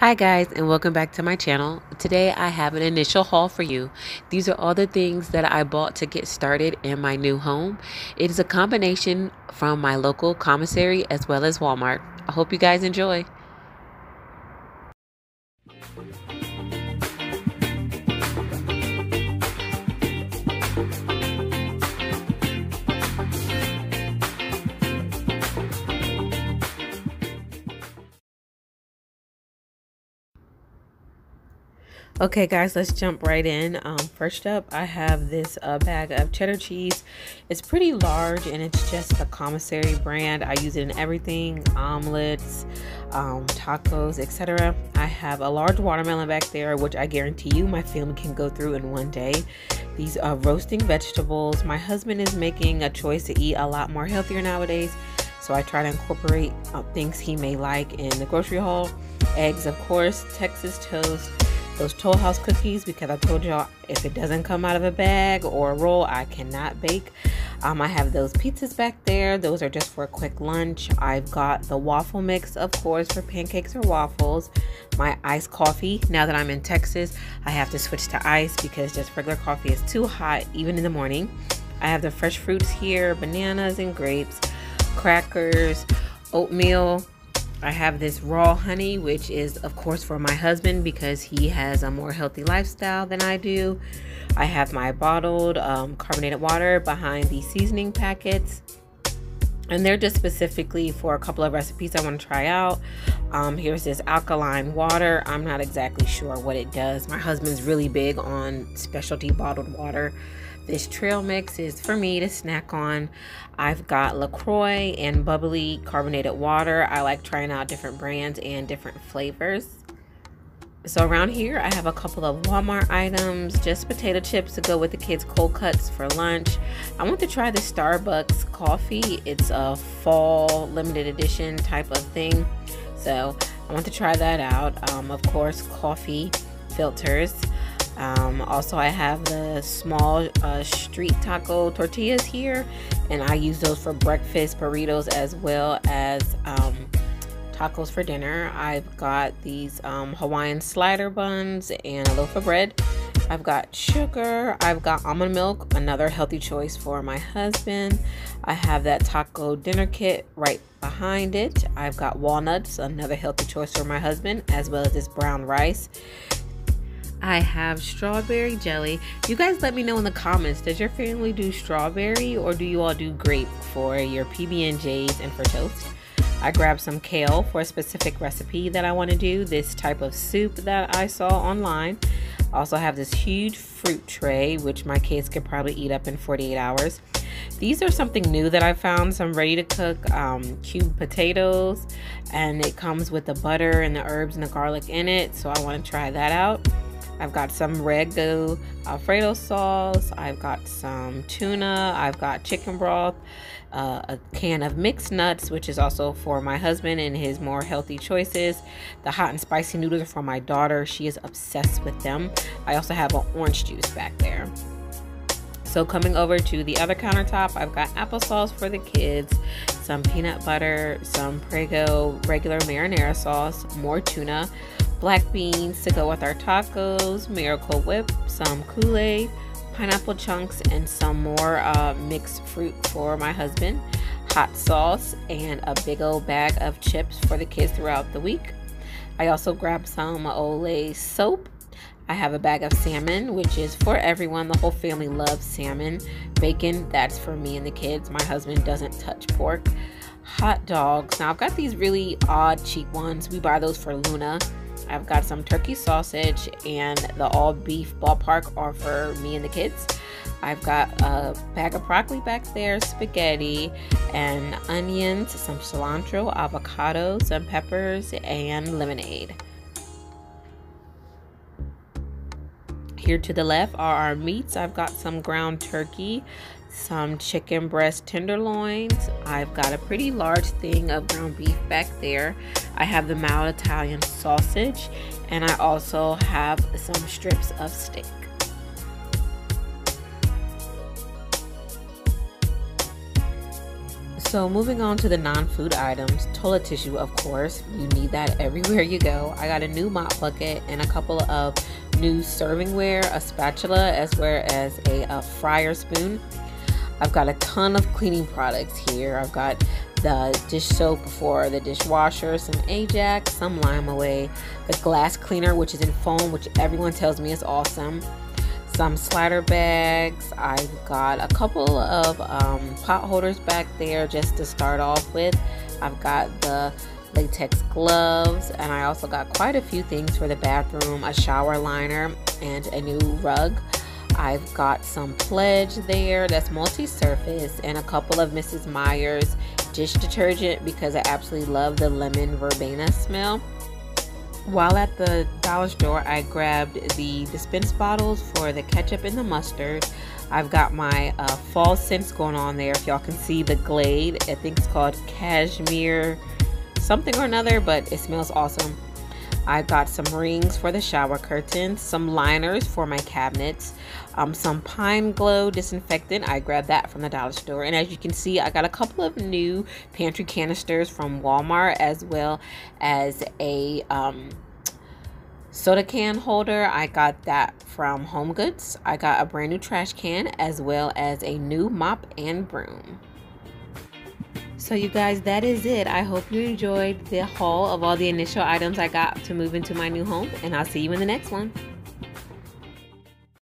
Hi guys and welcome back to my channel. Today I have an initial haul for you. These are all the things that I bought to get started in my new home. It is a combination from my local commissary as well as Walmart. I hope you guys enjoy. Okay, guys, let's jump right in. Um, first up, I have this uh, bag of cheddar cheese. It's pretty large and it's just the commissary brand. I use it in everything omelets, um, tacos, etc. I have a large watermelon back there, which I guarantee you my family can go through in one day. These are roasting vegetables. My husband is making a choice to eat a lot more healthier nowadays, so I try to incorporate uh, things he may like in the grocery haul. Eggs, of course, Texas toast those Toll House cookies because I told y'all if it doesn't come out of a bag or a roll, I cannot bake. Um, I have those pizzas back there. Those are just for a quick lunch. I've got the waffle mix, of course, for pancakes or waffles. My iced coffee. Now that I'm in Texas, I have to switch to ice because just regular coffee is too hot, even in the morning. I have the fresh fruits here, bananas and grapes, crackers, oatmeal, I have this raw honey, which is, of course, for my husband because he has a more healthy lifestyle than I do. I have my bottled um, carbonated water behind the seasoning packets. And they're just specifically for a couple of recipes I want to try out. Um, here's this alkaline water. I'm not exactly sure what it does. My husband's really big on specialty bottled water. This trail mix is for me to snack on. I've got LaCroix and bubbly carbonated water. I like trying out different brands and different flavors. So around here, I have a couple of Walmart items, just potato chips to go with the kids' cold cuts for lunch. I want to try the Starbucks coffee. It's a fall limited edition type of thing. So I want to try that out. Um, of course, coffee filters. Um, also, I have the small uh, street taco tortillas here, and I use those for breakfast burritos as well as um, tacos for dinner. I've got these um, Hawaiian slider buns and a loaf of bread. I've got sugar. I've got almond milk, another healthy choice for my husband. I have that taco dinner kit right behind it. I've got walnuts, another healthy choice for my husband, as well as this brown rice. I have strawberry jelly. You guys let me know in the comments, does your family do strawberry or do you all do grape for your PB&Js and for toast? I grabbed some kale for a specific recipe that I want to do, this type of soup that I saw online. Also have this huge fruit tray, which my kids could probably eat up in 48 hours. These are something new that I found, some ready to cook um, cubed potatoes, and it comes with the butter and the herbs and the garlic in it, so I want to try that out. I've got some Prego Alfredo sauce. I've got some tuna. I've got chicken broth, uh, a can of mixed nuts, which is also for my husband and his more healthy choices. The hot and spicy noodles are for my daughter. She is obsessed with them. I also have an orange juice back there. So coming over to the other countertop, I've got applesauce for the kids, some peanut butter, some Prego regular marinara sauce, more tuna, black beans to go with our tacos, Miracle Whip, some Kool-Aid, pineapple chunks, and some more uh, mixed fruit for my husband, hot sauce, and a big old bag of chips for the kids throughout the week. I also grabbed some Olay soap. I have a bag of salmon, which is for everyone. The whole family loves salmon. Bacon, that's for me and the kids. My husband doesn't touch pork. Hot dogs. Now, I've got these really odd, cheap ones. We buy those for Luna. I've got some turkey sausage and the all beef ballpark are for me and the kids. I've got a bag of broccoli back there, spaghetti, and onions, some cilantro, avocado, some peppers, and lemonade. Here to the left are our meats. I've got some ground turkey, some chicken breast tenderloins. I've got a pretty large thing of ground beef back there. I have the mild Italian sausage, and I also have some strips of steak. So moving on to the non-food items, toilet tissue, of course, you need that everywhere you go. I got a new mop bucket and a couple of new servingware, a spatula, as well as a, a fryer spoon. I've got a ton of cleaning products here. I've got the dish soap for the dishwasher, some Ajax, some Lime-A-Way, the glass cleaner, which is in foam, which everyone tells me is awesome, some slider bags. I've got a couple of um, pot holders back there just to start off with. I've got the latex gloves, and I also got quite a few things for the bathroom a shower liner and a new rug. I've got some Pledge there that's multi-surface and a couple of Mrs. Meyer's dish detergent because I absolutely love the lemon verbena smell. While at the dollar store, I grabbed the dispense bottles for the ketchup and the mustard. I've got my uh, fall scents going on there. If y'all can see the Glade, I think it's called Cashmere something or another, but it smells awesome. I got some rings for the shower curtains, some liners for my cabinets, um, some Pine Glo disinfectant. I grabbed that from the dollar store. And as you can see, I got a couple of new pantry canisters from Walmart as well as a um, soda can holder. I got that from Home Goods. I got a brand new trash can as well as a new mop and broom. So you guys, that is it. I hope you enjoyed the haul of all the initial items I got to move into my new home and I'll see you in the next one.